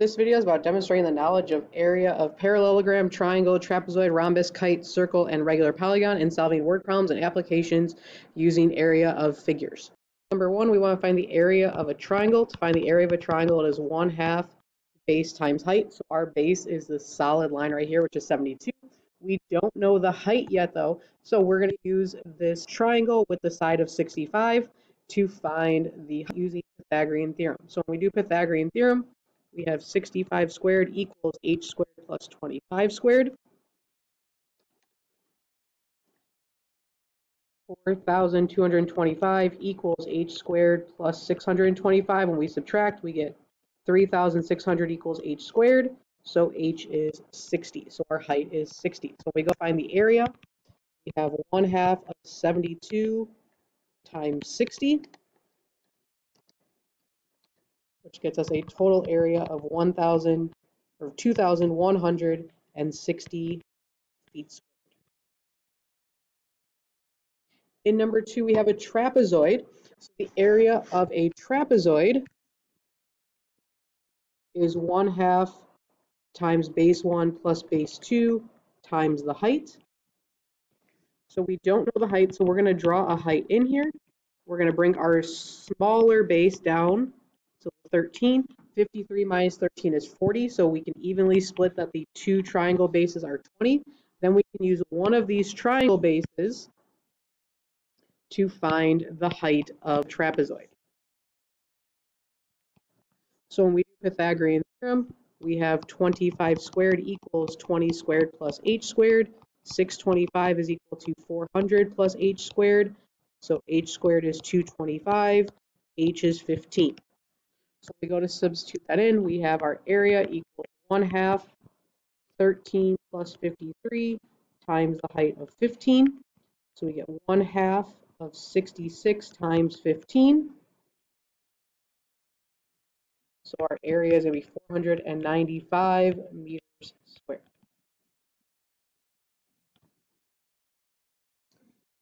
This video is about demonstrating the knowledge of area of parallelogram, triangle, trapezoid, rhombus, kite, circle, and regular polygon in solving word problems and applications using area of figures. Number one, we want to find the area of a triangle. To find the area of a triangle, it is one half base times height. So our base is the solid line right here, which is 72. We don't know the height yet though, so we're going to use this triangle with the side of 65 to find the using Pythagorean theorem. So when we do Pythagorean theorem, we have 65 squared equals h squared plus 25 squared. 4,225 equals h squared plus 625. When we subtract, we get 3,600 equals h squared. So h is 60. So our height is 60. So we go find the area. We have 1 half of 72 times 60 which gets us a total area of 1,000 or 2,160 feet squared. In number two, we have a trapezoid. So the area of a trapezoid is 1 half times base 1 plus base 2 times the height. So we don't know the height, so we're going to draw a height in here. We're going to bring our smaller base down 13. 53 minus 13 is 40, so we can evenly split that the two triangle bases are 20. Then we can use one of these triangle bases to find the height of trapezoid. So when we do Pythagorean theorem, we have 25 squared equals 20 squared plus h squared. 625 is equal to 400 plus h squared. So h squared is 225, h is 15. So we go to substitute that in. We have our area equals 1 half 13 plus 53 times the height of 15. So we get 1 half of 66 times 15. So our area is going to be 495 meters squared.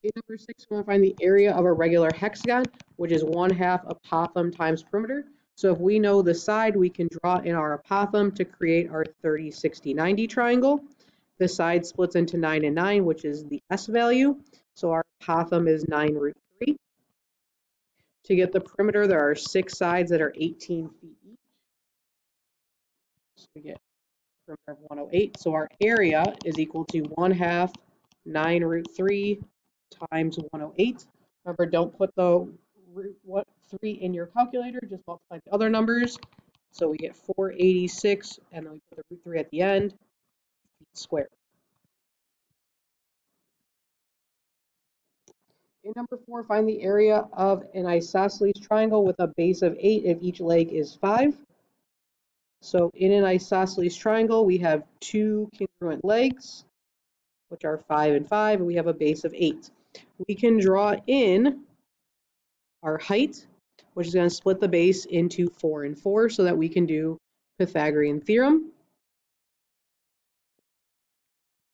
In number six, we want to find the area of a regular hexagon, which is 1 half apothem times perimeter. So if we know the side, we can draw in our apothem to create our 30, 60, 90 triangle. The side splits into 9 and 9, which is the S value. So our apothem is 9 root 3. To get the perimeter, there are six sides that are 18 feet each. So we get perimeter of 108. So our area is equal to 1 half 9 root 3 times 108. Remember, don't put the root what three in your calculator, just multiply the other numbers. So we get 486, and then we put the root 3 at the end, squared. In number 4, find the area of an isosceles triangle with a base of 8 if each leg is 5. So in an isosceles triangle, we have two congruent legs, which are 5 and 5, and we have a base of 8. We can draw in our height, which is going to split the base into 4 and 4 so that we can do Pythagorean theorem.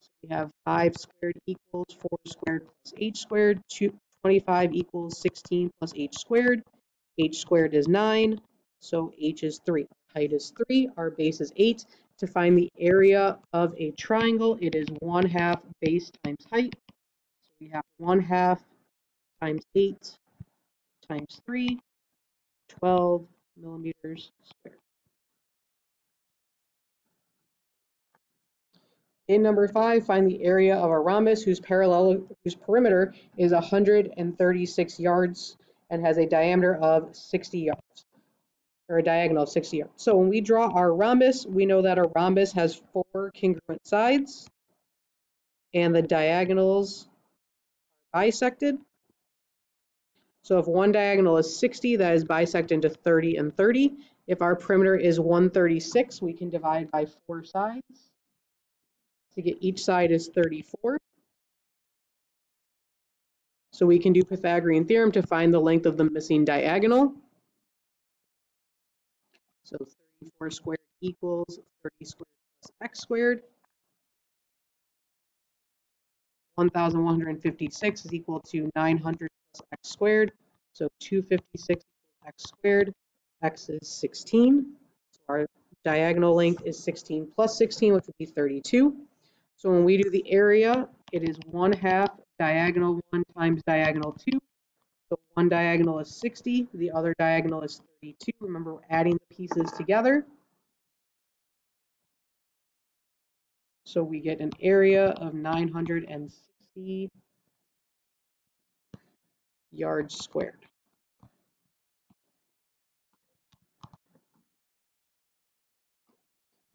So we have 5 squared equals 4 squared plus h squared, 25 equals 16 plus h squared. h squared is 9, so h is 3. Height is 3, our base is 8. To find the area of a triangle, it is 1 half base times height. So we have 1 half times 8 times 3, 12 millimeters squared. In number five, find the area of a rhombus whose parallel whose perimeter is 136 yards and has a diameter of 60 yards, or a diagonal of 60 yards. So when we draw our rhombus, we know that a rhombus has four congruent sides, and the diagonals are bisected. So if one diagonal is 60, that is bisect into 30 and 30. If our perimeter is 136, we can divide by four sides to get each side is 34. So we can do Pythagorean theorem to find the length of the missing diagonal. So 34 squared equals 30 squared plus x squared. 1,156 is equal to 900 x squared. So 256 equals x squared. x is 16. So our diagonal length is 16 plus 16, which would be 32. So when we do the area, it is 1 half diagonal 1 times diagonal 2. So one diagonal is 60, the other diagonal is 32. Remember, we're adding the pieces together. So we get an area of 960 yards squared.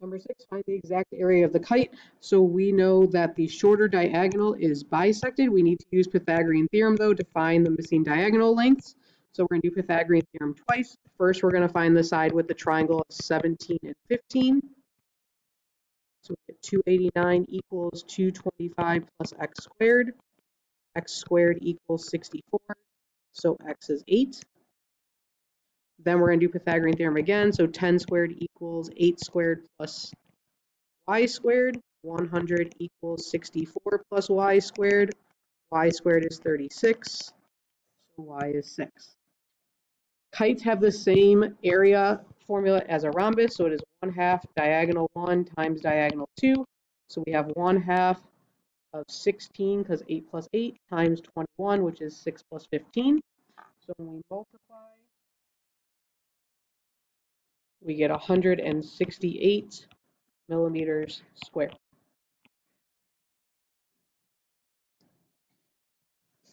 Number six, find the exact area of the kite. So we know that the shorter diagonal is bisected. We need to use Pythagorean theorem though to find the missing diagonal lengths. So we're going to do Pythagorean theorem twice. First, we're going to find the side with the triangle of 17 and 15. So we get 289 equals 225 plus x squared. X squared equals 64. So x is 8. Then we're going to do Pythagorean theorem again. So 10 squared equals 8 squared plus y squared. 100 equals 64 plus y squared. y squared is 36. So y is 6. Kites have the same area formula as a rhombus. So it is 1 half diagonal 1 times diagonal 2. So we have 1 half of 16 because 8 plus 8 times 21, which is 6 plus 15. So when we multiply we get 168 millimeters squared.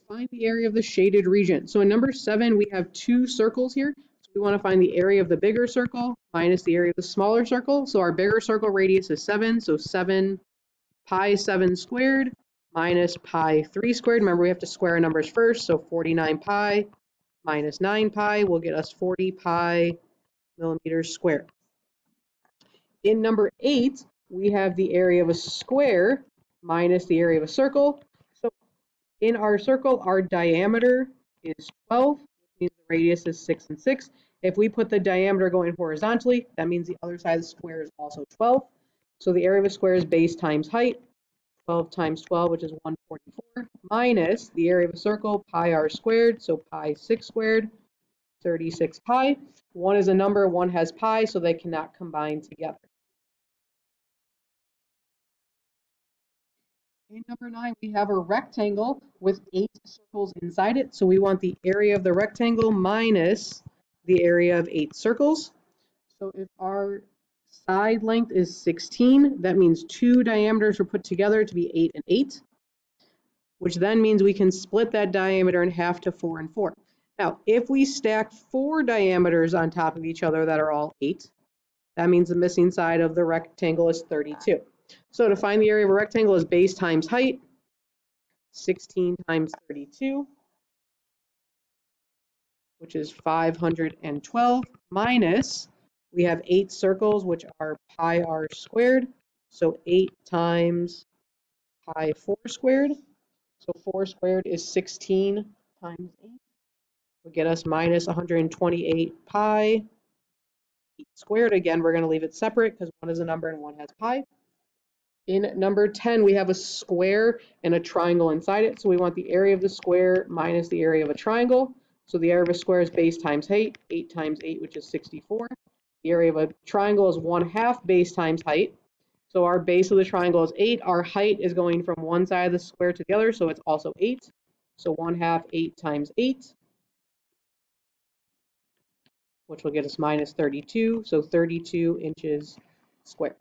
Find the area of the shaded region. So in number seven, we have two circles here. So we want to find the area of the bigger circle minus the area of the smaller circle. So our bigger circle radius is seven. So seven pi seven squared minus pi three squared. Remember, we have to square our numbers first. So 49 pi minus 9 pi will get us 40 pi millimeters squared. In number eight, we have the area of a square minus the area of a circle. So in our circle, our diameter is 12, which means the radius is 6 and 6. If we put the diameter going horizontally, that means the other side of the square is also 12. So the area of a square is base times height. 12 times 12, which is 144, minus the area of a circle, pi r squared, so pi 6 squared, 36 pi. One is a number, one has pi, so they cannot combine together. In number nine, we have a rectangle with eight circles inside it. So we want the area of the rectangle minus the area of eight circles. So if our side length is 16, that means two diameters are put together to be eight and eight, which then means we can split that diameter in half to four and four. Now, if we stack four diameters on top of each other that are all 8, that means the missing side of the rectangle is 32. So to find the area of a rectangle is base times height, 16 times 32, which is 512, minus, we have 8 circles, which are pi r squared, so 8 times pi 4 squared. So 4 squared is 16 times 8 will get us minus 128 pi squared. Again, we're going to leave it separate because one is a number and one has pi. In number 10, we have a square and a triangle inside it. So we want the area of the square minus the area of a triangle. So the area of a square is base times height, 8 times 8, which is 64. Area of a triangle is 1 half base times height. So our base of the triangle is 8. Our height is going from one side of the square to the other, so it's also 8. So 1 half 8 times 8 which will get us minus 32, so 32 inches squared.